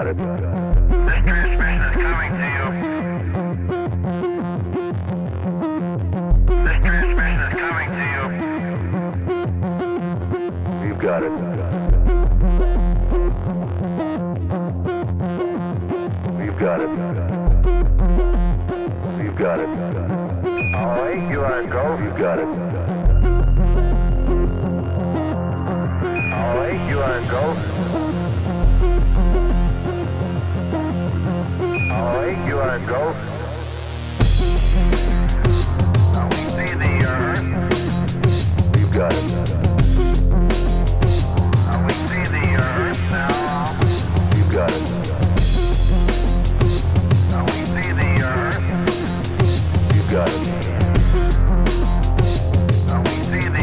got it. This transmission is coming to you. This transmission is coming to you. We've got it. We've got it. We've got it. All right, you are go. You've got it. see the